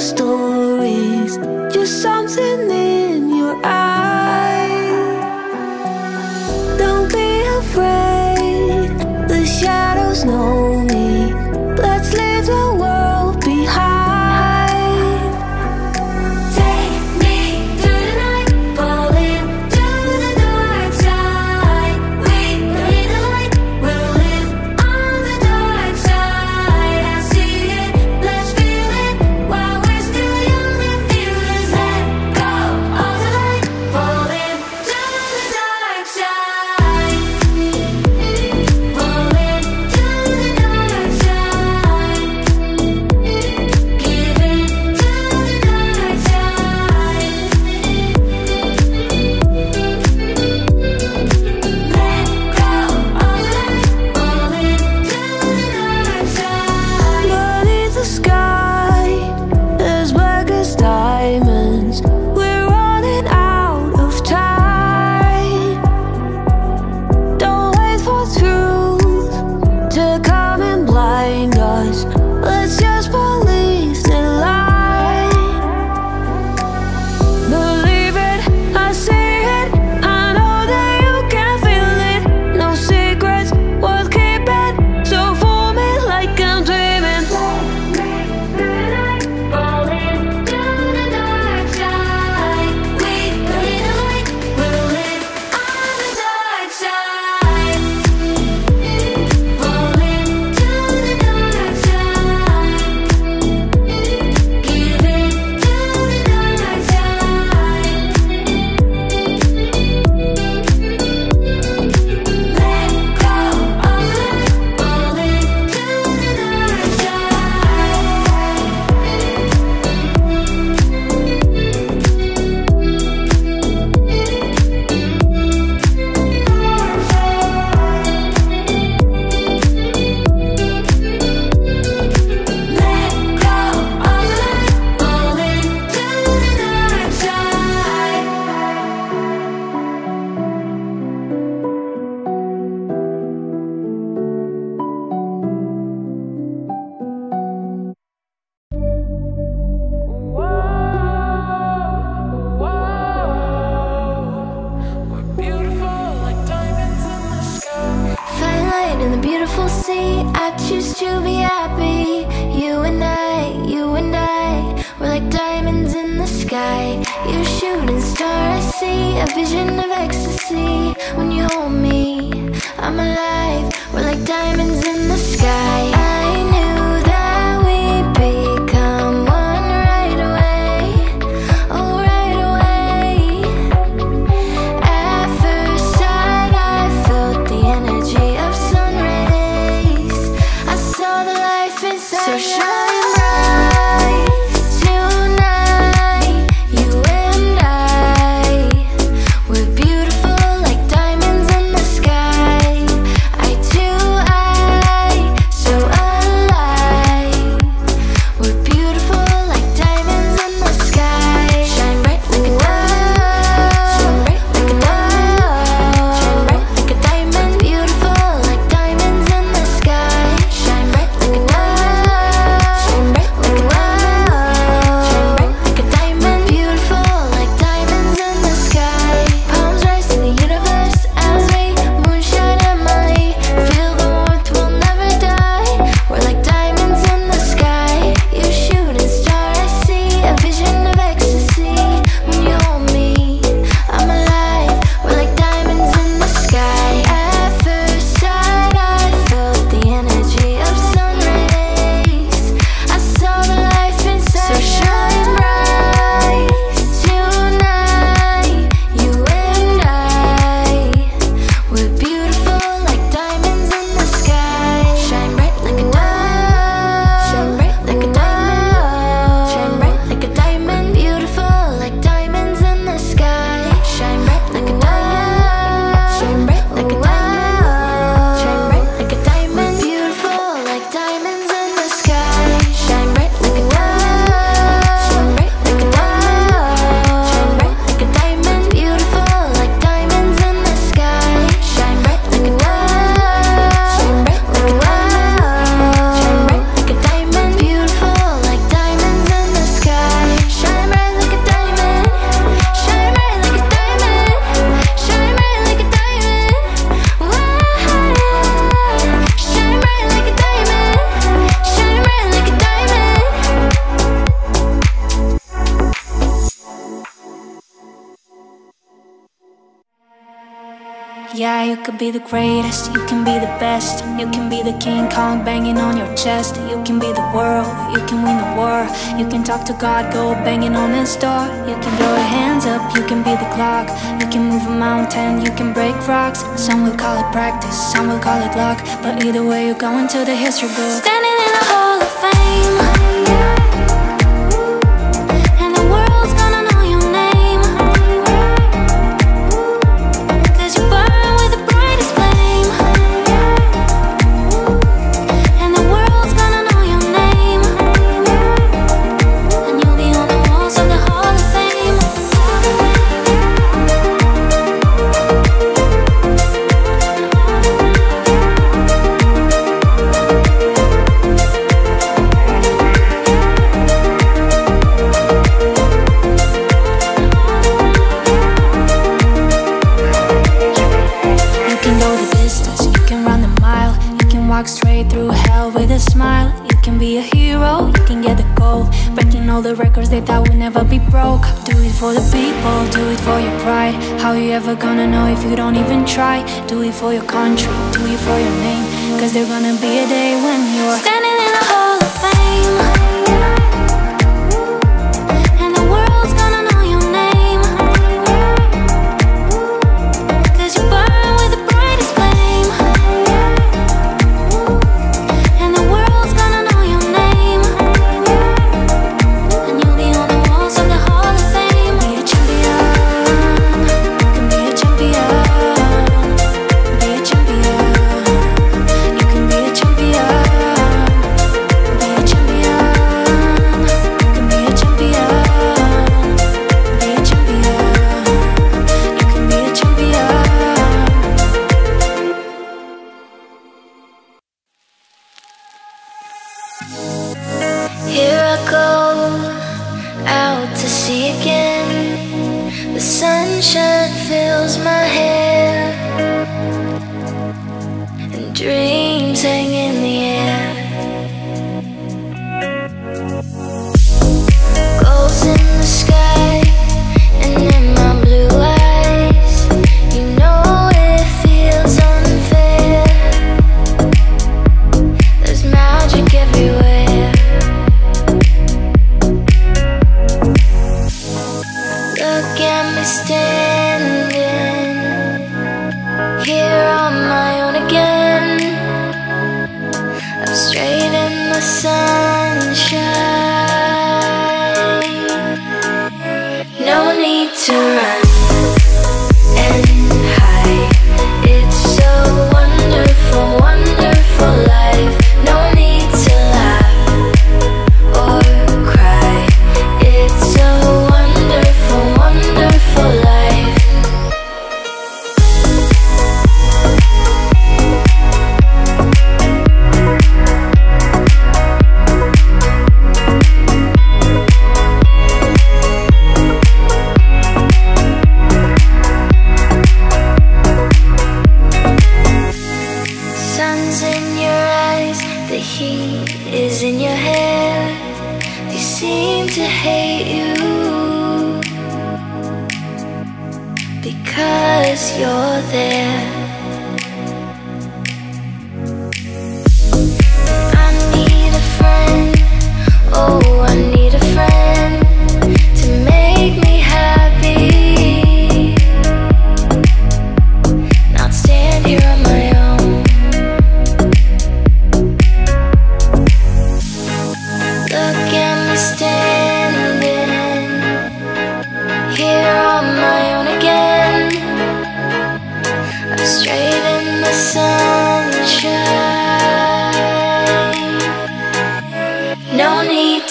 stories, just something in chest. You can be the world, you can win the war. You can talk to God, go banging on his door. You can throw your hands up, you can be the clock. You can move a mountain, you can break rocks. Some will call it practice, some will call it luck. But either way, you're going to the history book. Standing all the records they thought would never be broke. Do it for the people, do it for your pride. How you ever gonna know if you don't even try? Do it for your country, do it for your name. Cause there's gonna be a day when you're Standing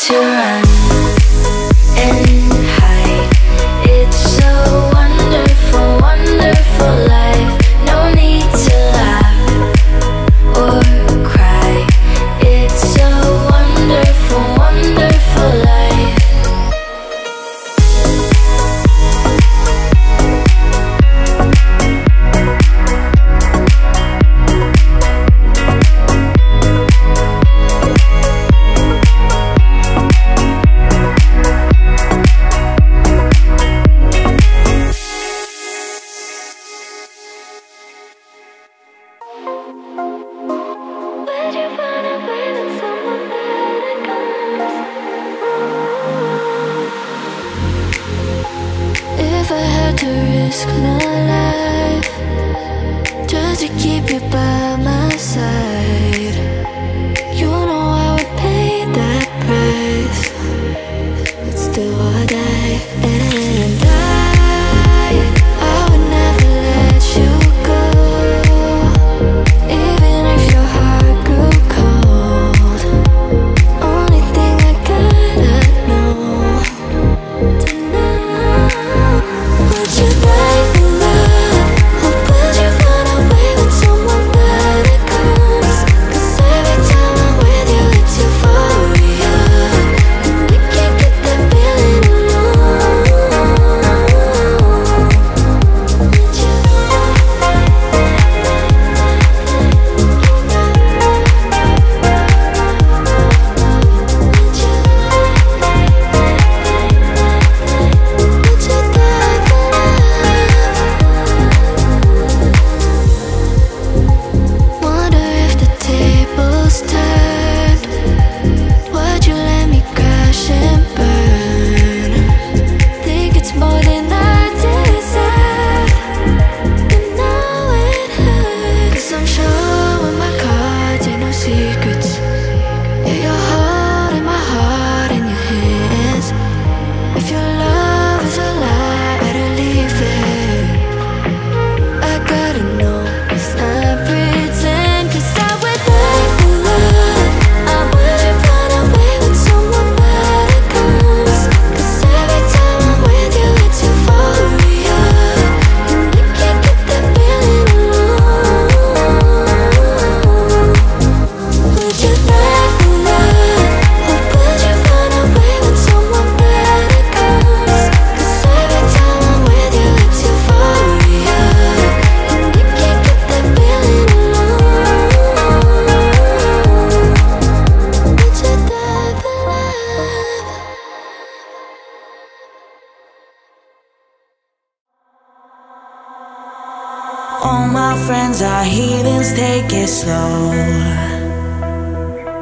to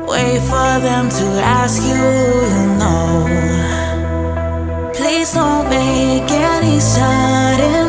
Wait for them to ask you, you know. Please don't make any sudden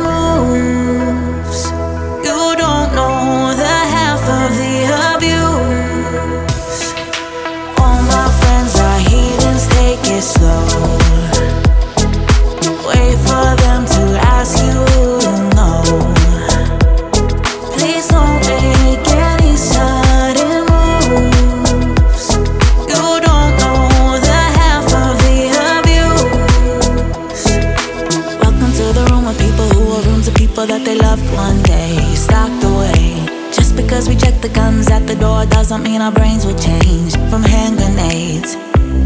the guns at the door doesn't mean our brains will change from hand grenades.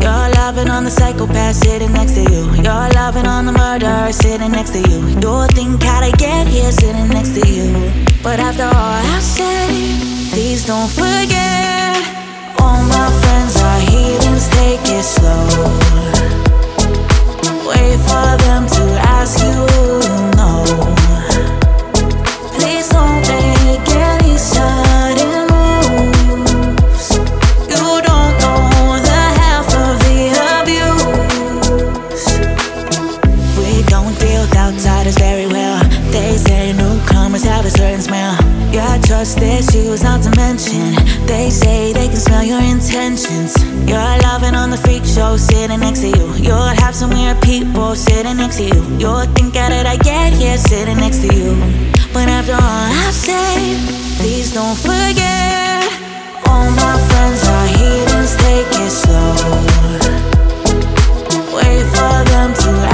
You're loving on the psychopath sitting next to you. You're loving on the murderer sitting next to you. You'll think how to get here sitting next to you. But after all I say, please don't forget. All my friends are heathens, take it slow. Wait for them to ask you. emotions. You're loving on the freak show, sitting next to you. You'll have some weird people sitting next to you. You'll think how did I get here, sitting next to you. But after all I've said, please don't forget. All my friends are heathens, take it slow. Wait for them to.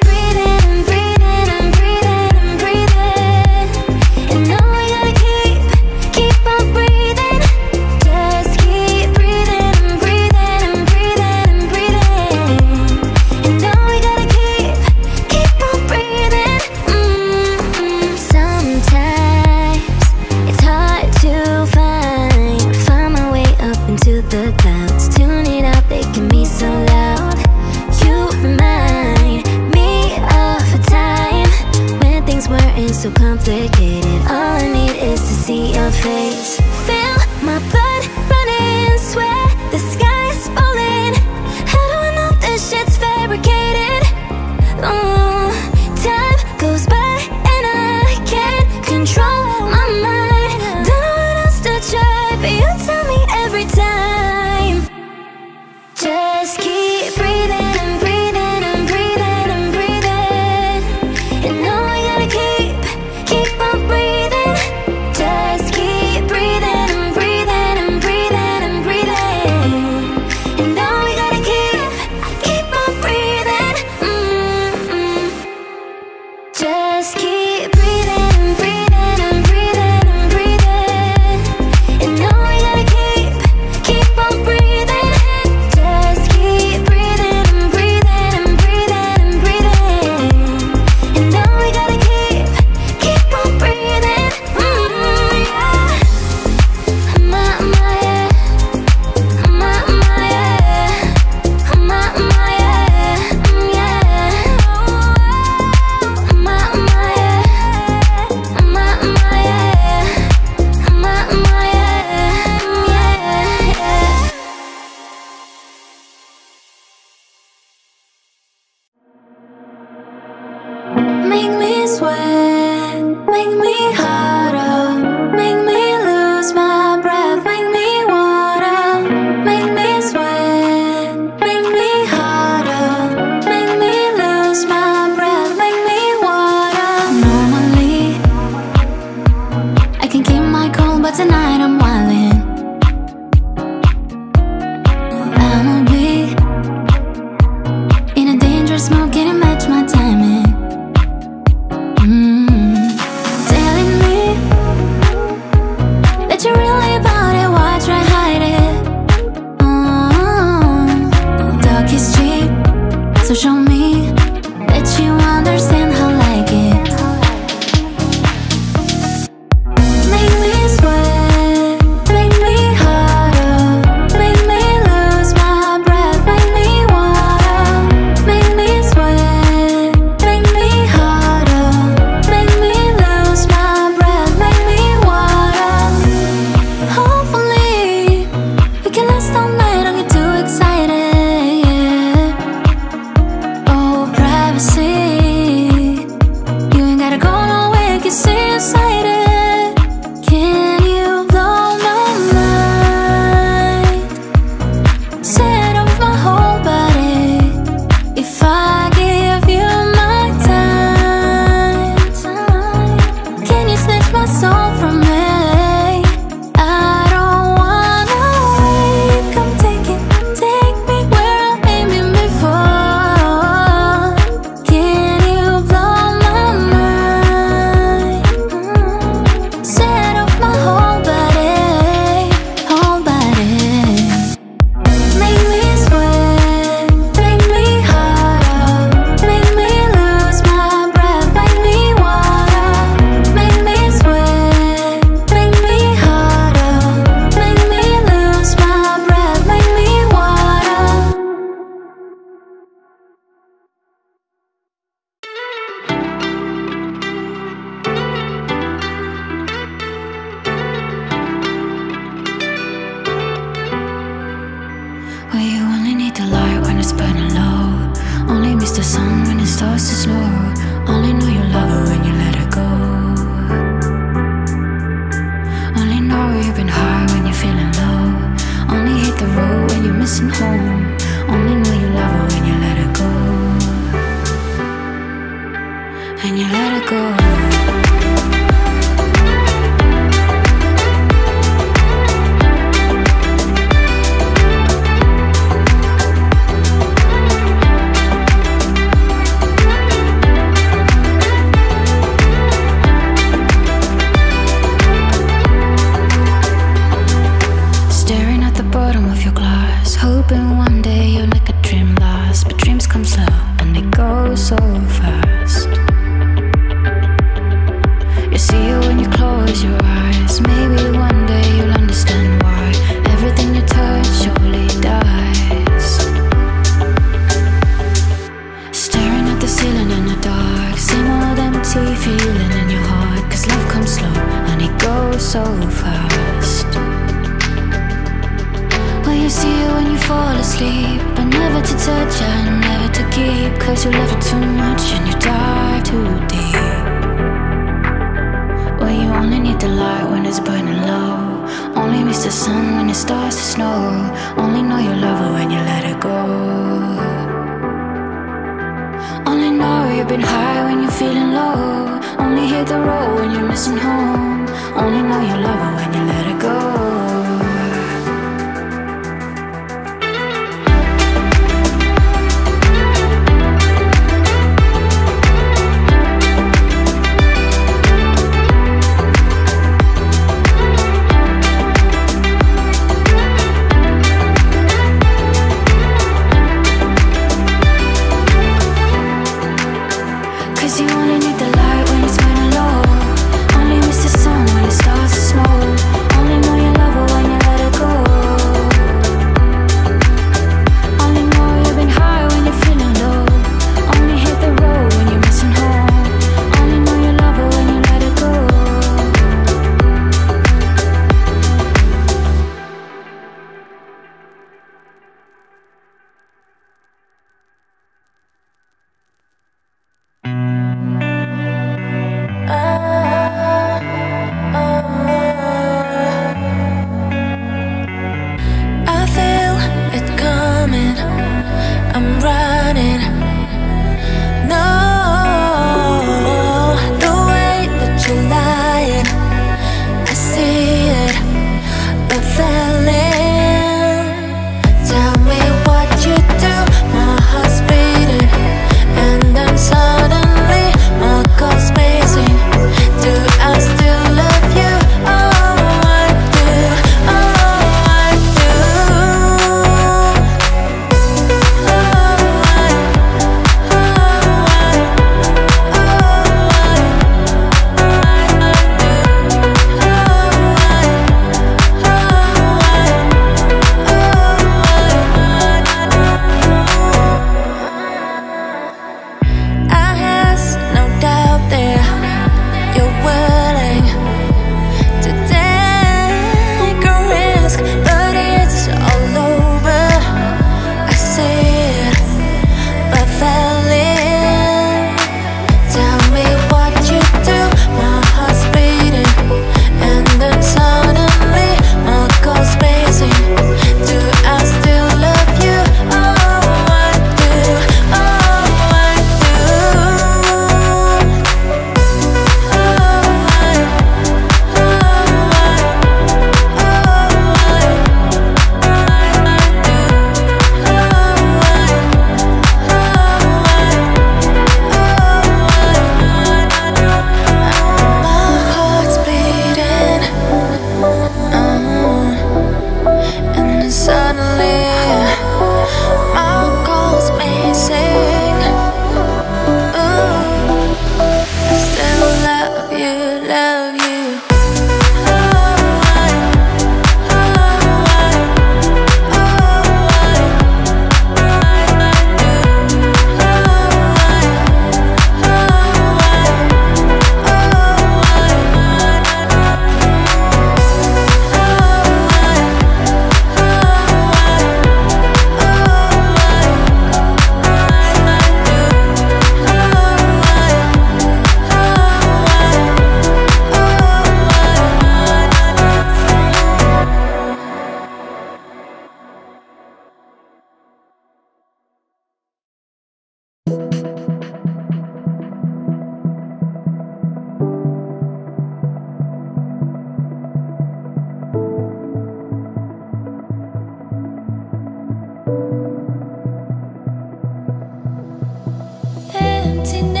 emptiness.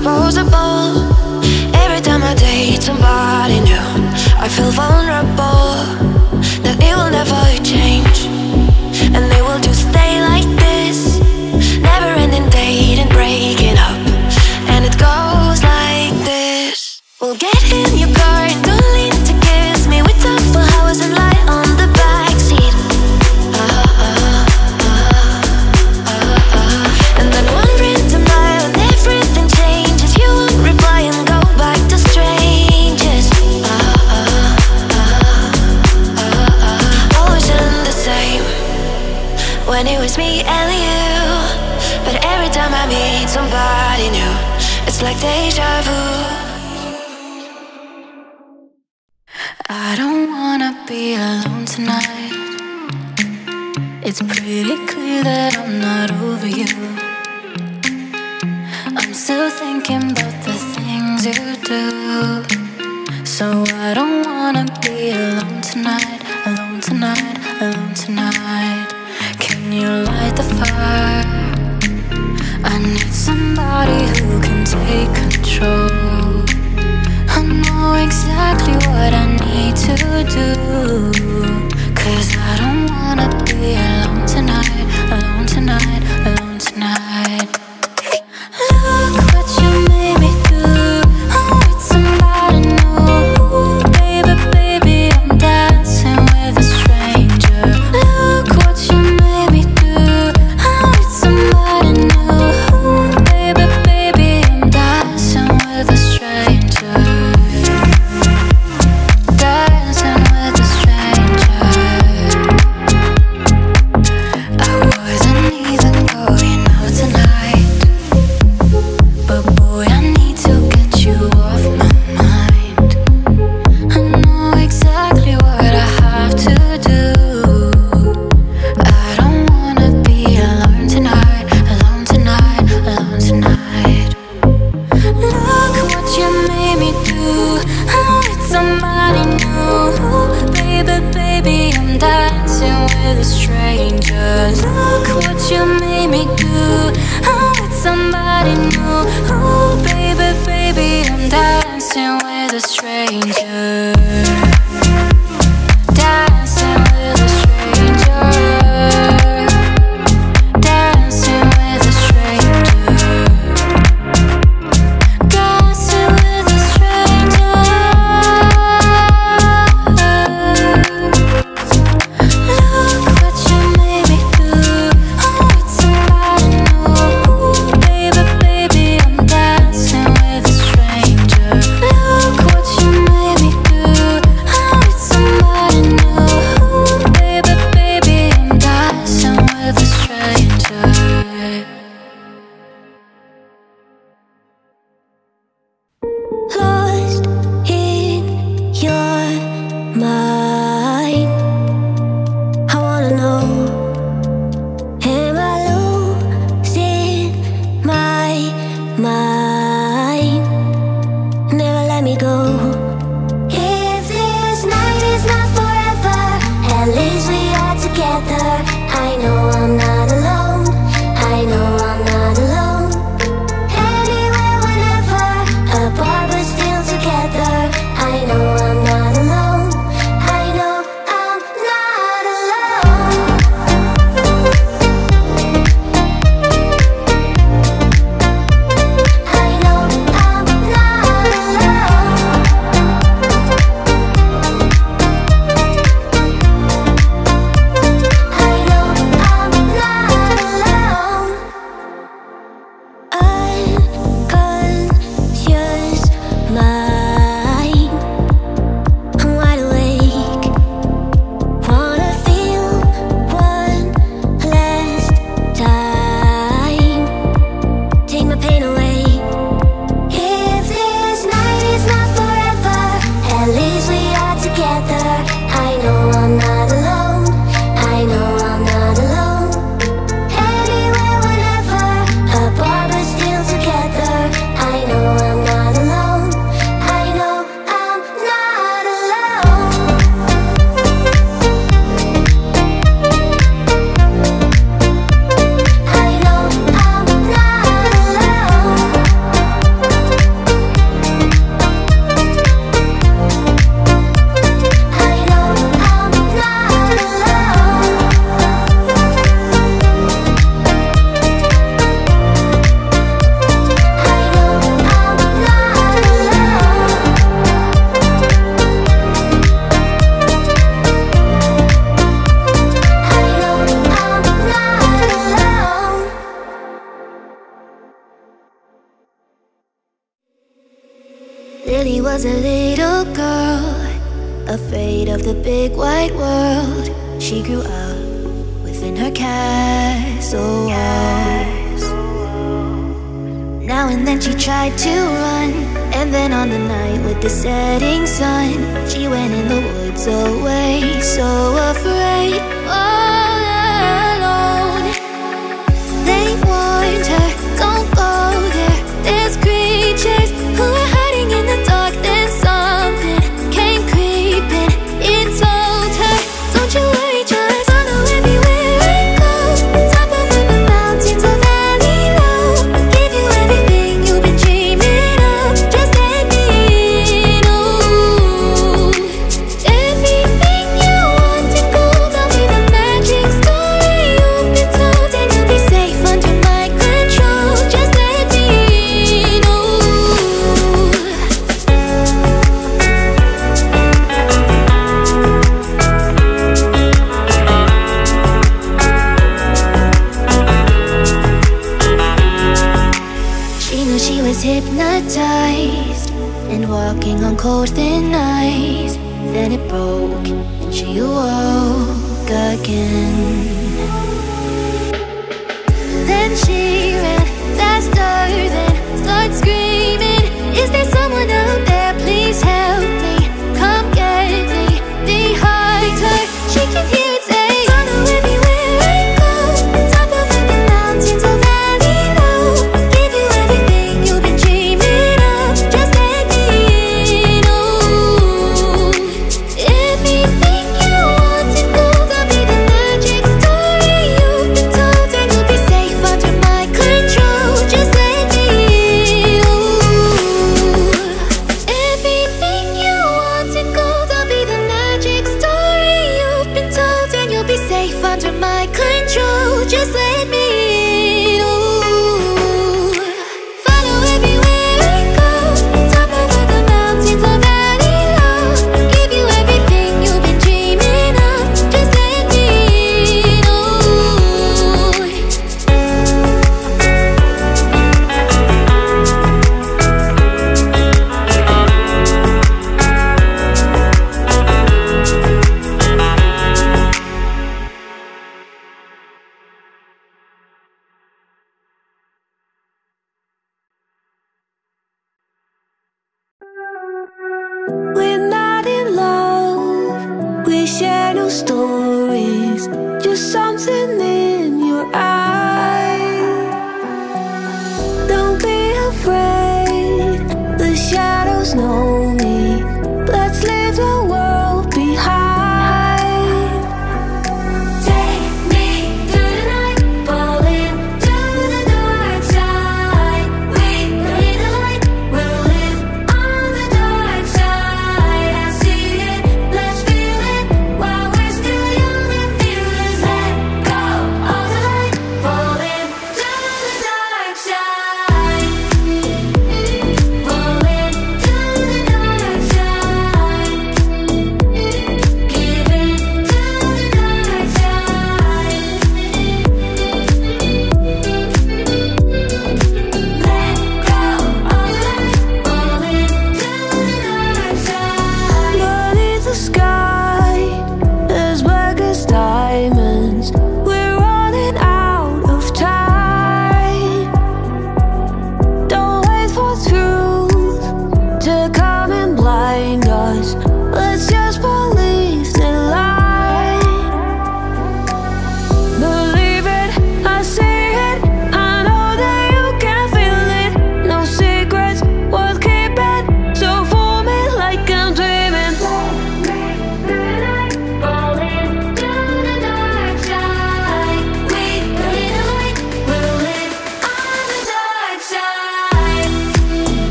Suppose.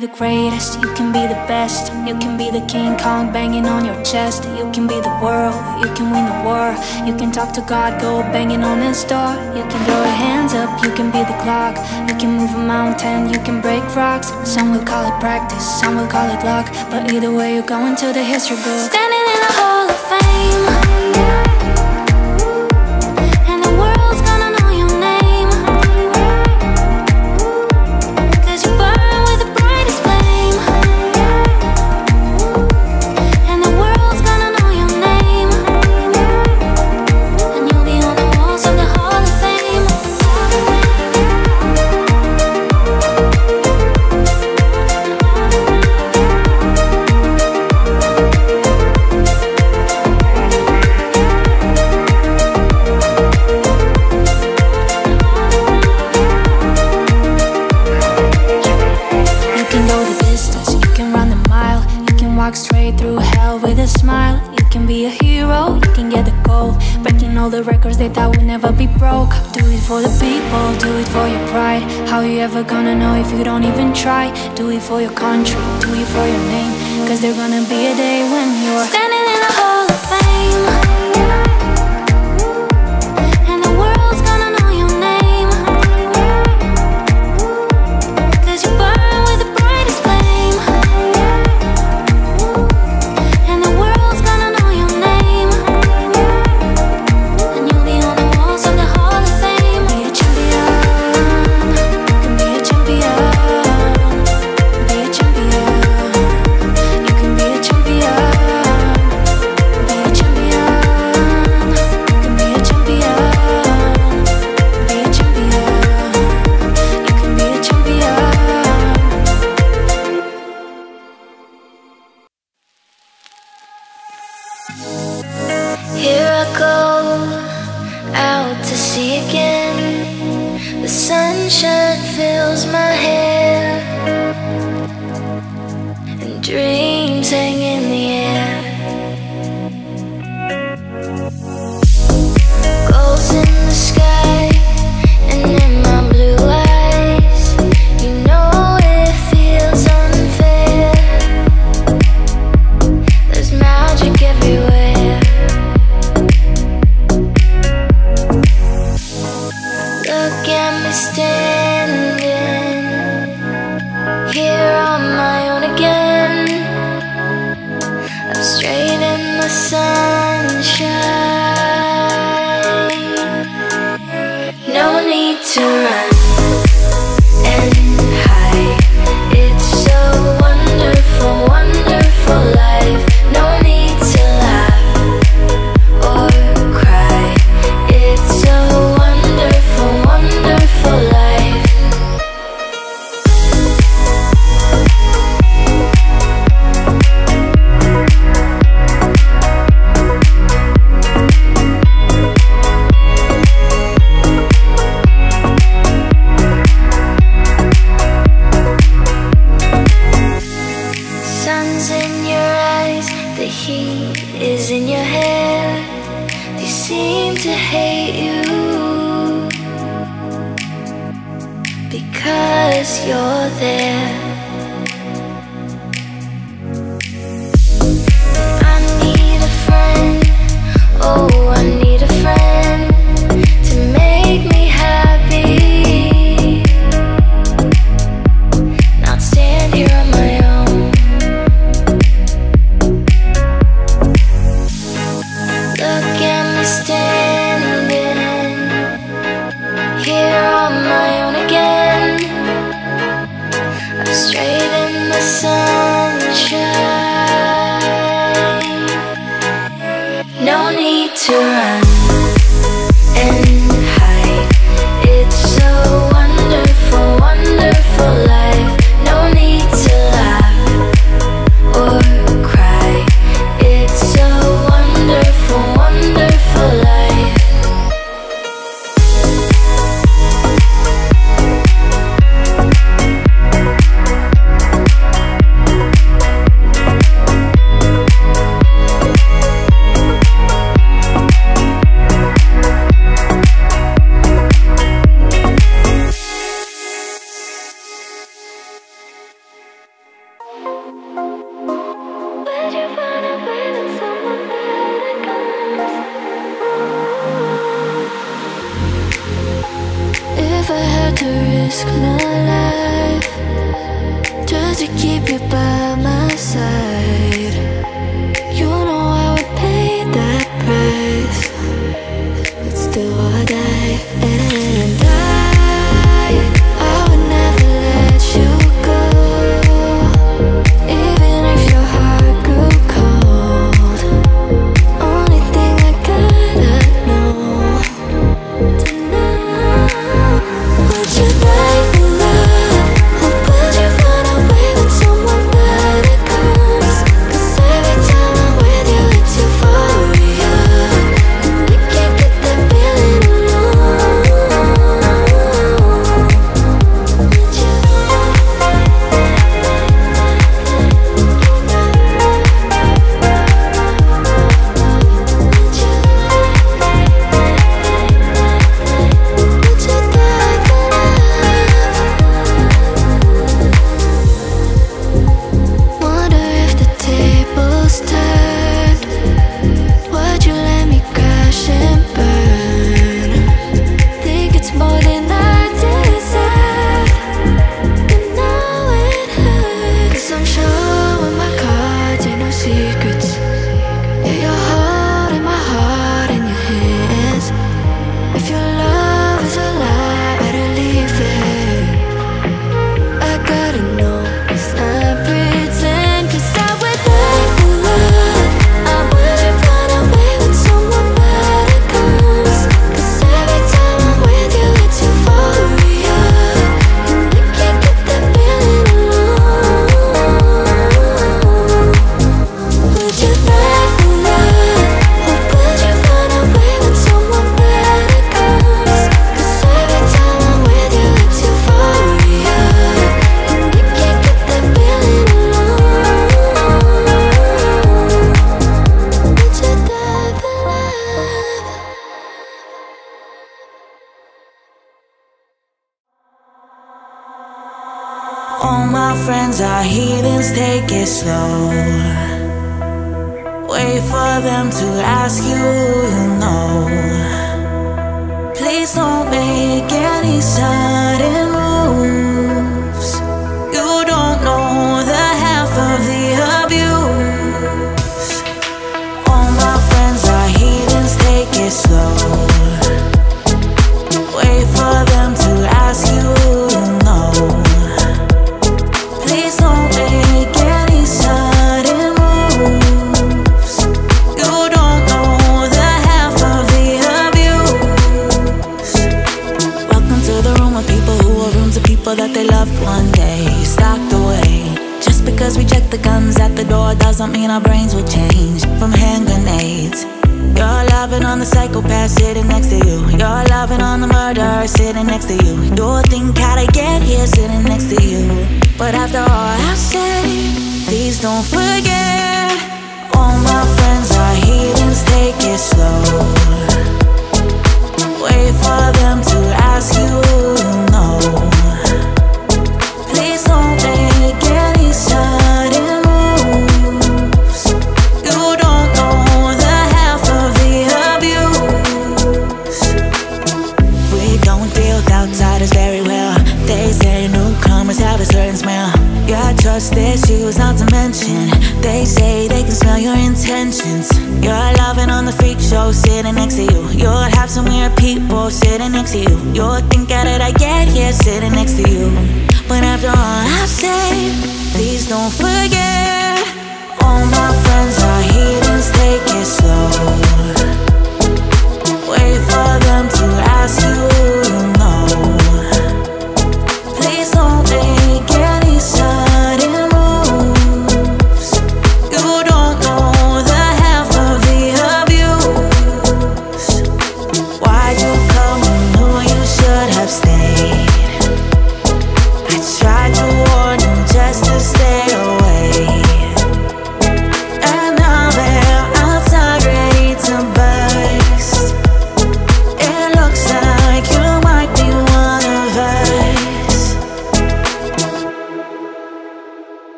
be the greatest, you can be the best. You can be the King Kong banging on your chest. You can be the world, you can win the war. You can talk to God, go banging on his door. You can throw your hands up, you can be the clock. You can move a mountain, you can break rocks. Some will call it practice, some will call it luck. But either way you're going to the history book. Standing in the Hall of Fame. never gonna know if you don't even try. Do it for your country, do it for your name. Cause there's gonna be a day when you're singing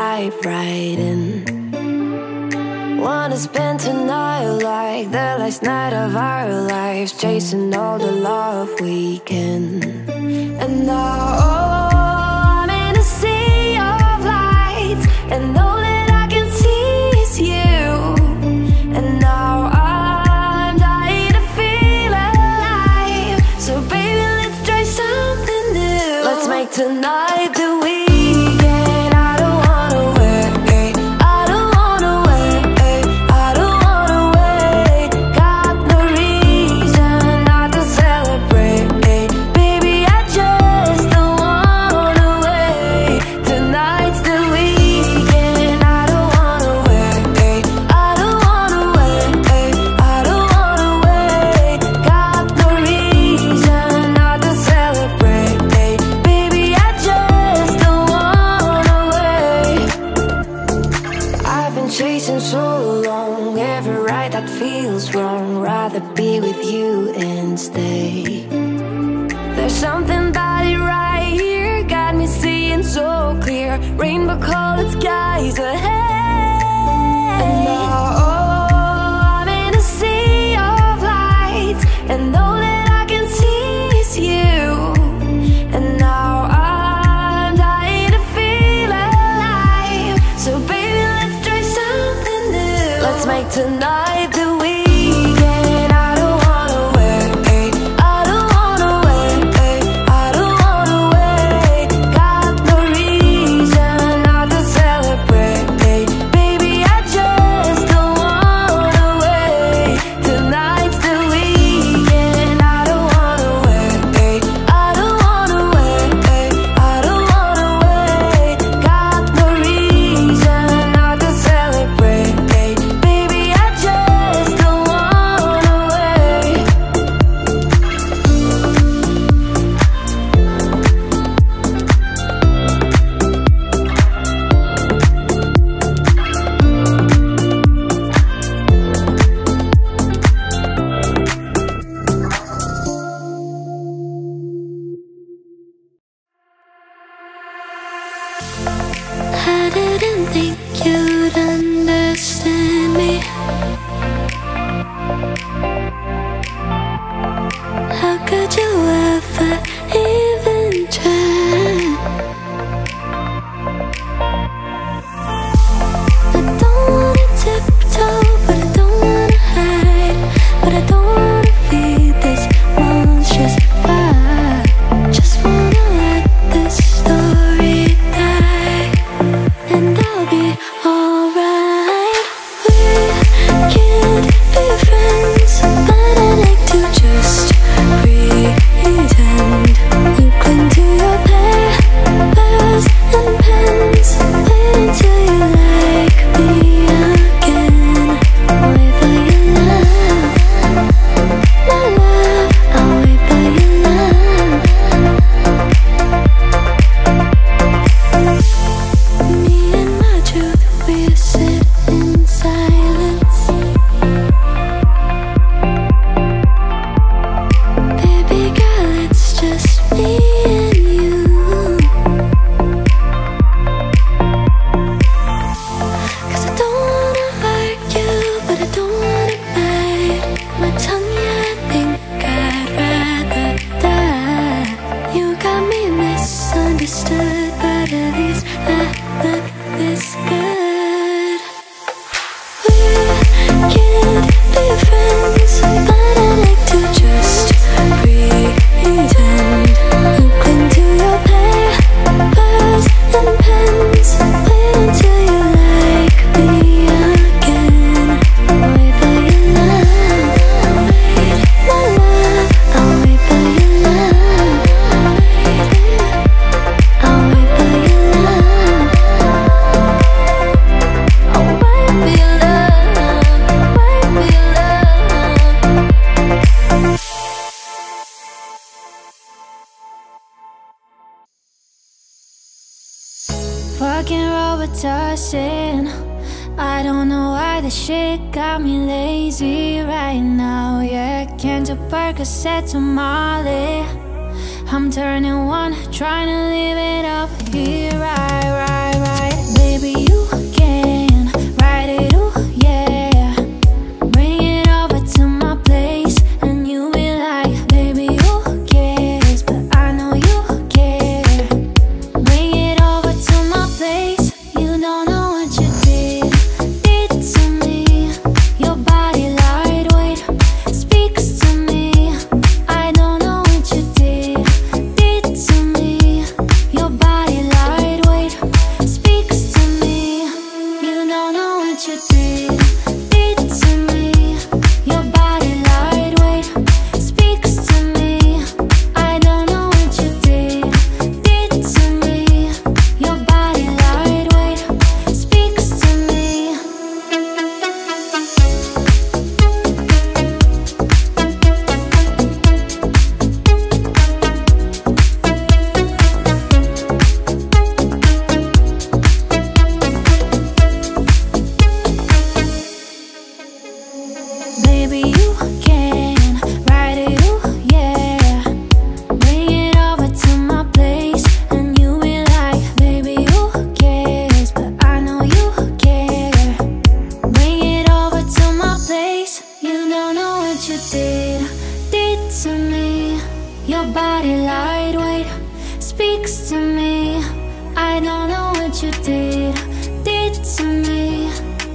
dive right in. Wanna spend tonight like the last night of our lives, chasing all the love we can. And now, oh.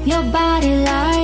Your body lightweight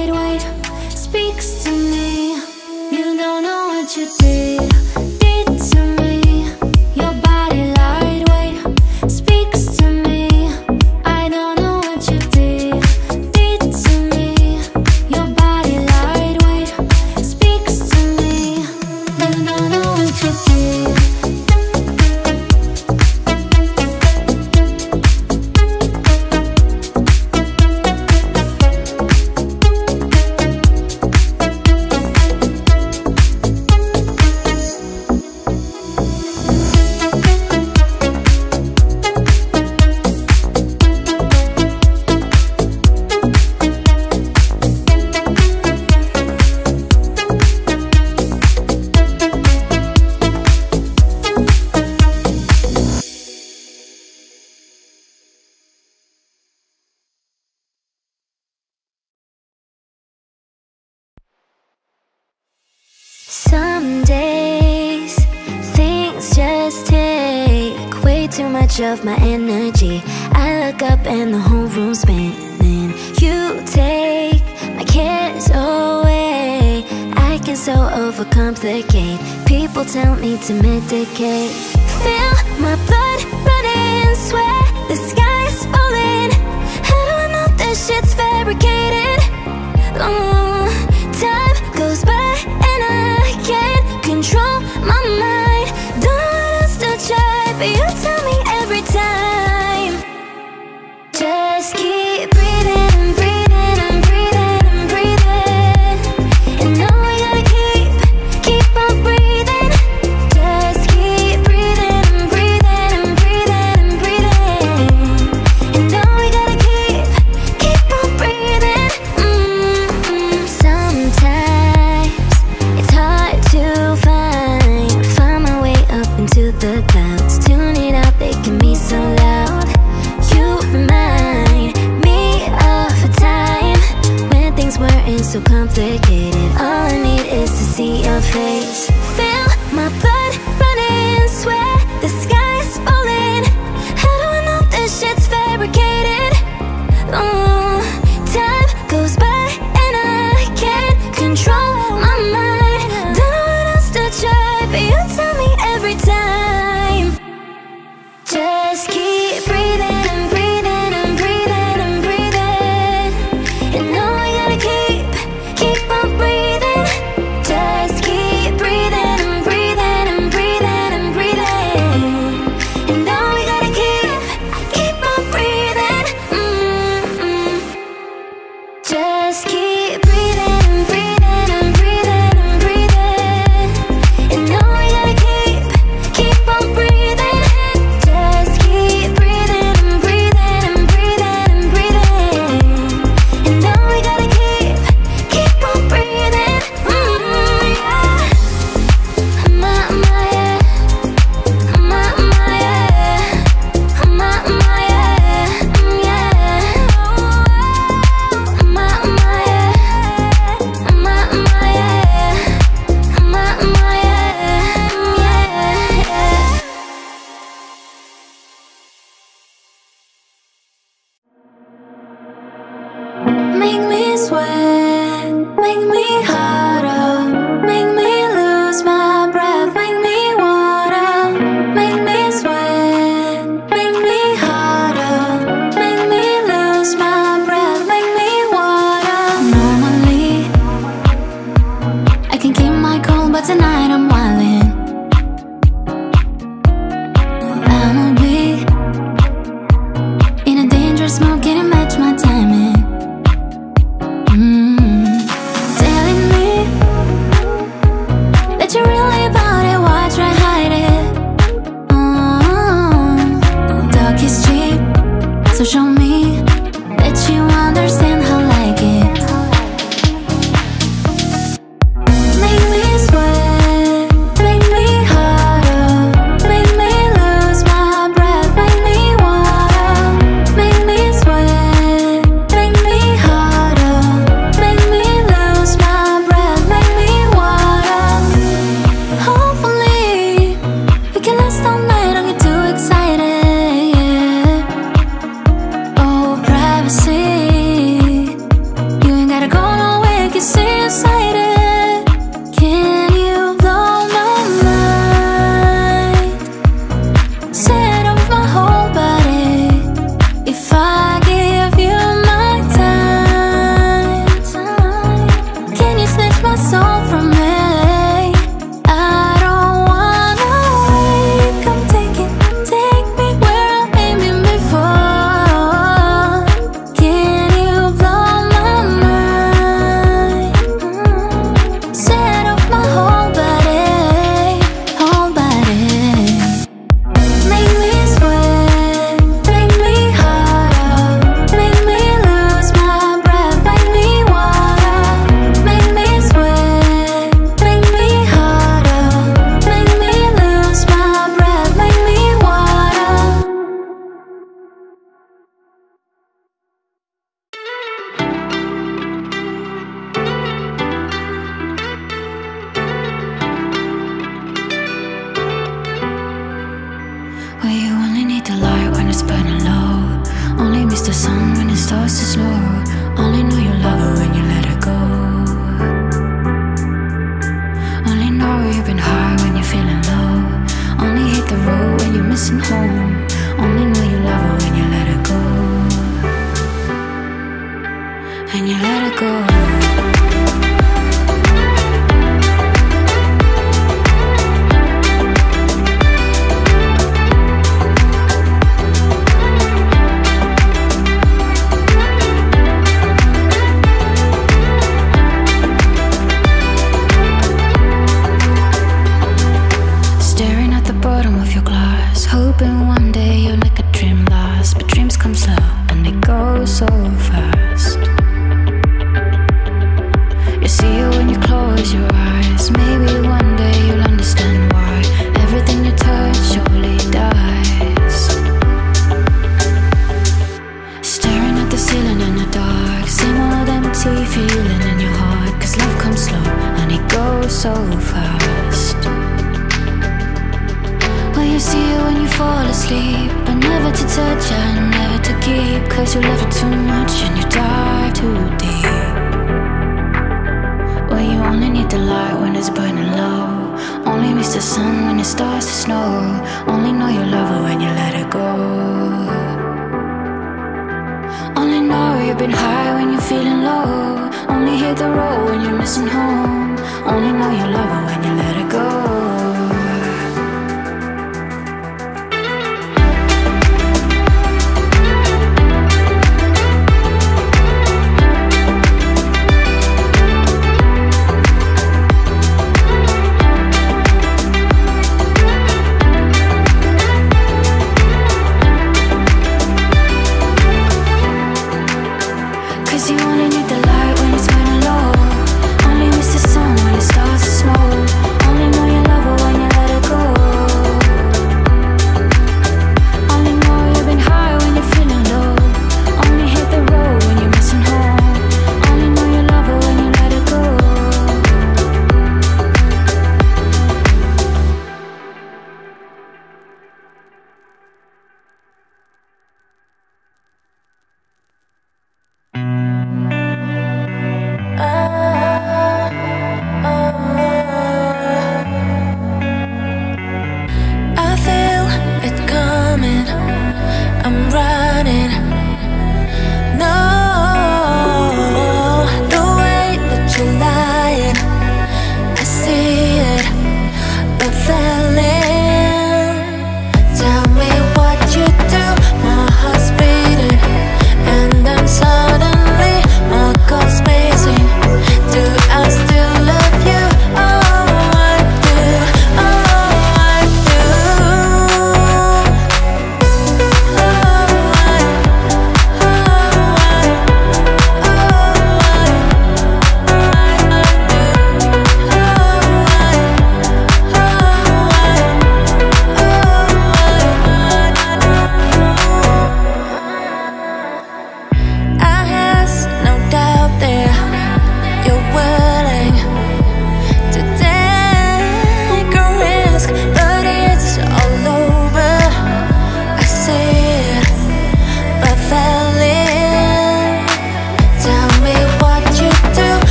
go.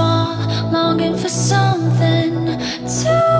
Small, longing for something to